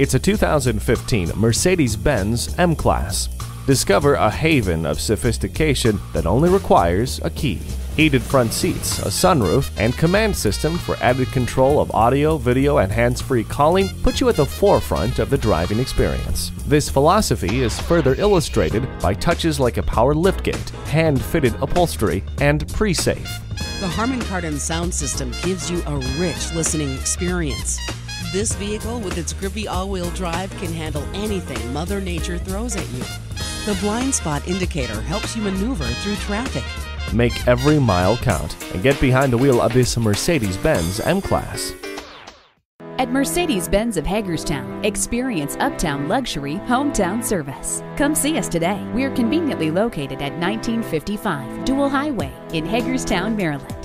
It's a 2015 Mercedes-Benz M-Class. Discover a haven of sophistication that only requires a key. Heated front seats, a sunroof, and COMAND system for added control of audio, video, and hands-free calling put you at the forefront of the driving experience. This philosophy is further illustrated by touches like a power liftgate, hand-fitted upholstery, and pre-safe. The Harman Kardon sound system gives you a rich listening experience. This vehicle, with its grippy all-wheel drive, can handle anything Mother Nature throws at you. The blind spot indicator helps you maneuver through traffic. Make every mile count and get behind the wheel of this Mercedes-Benz M-Class. At Mercedes Benz of Hagerstown, experience uptown luxury, hometown service. Come see us today. We are conveniently located at 1955 Dual Highway in Hagerstown, Maryland.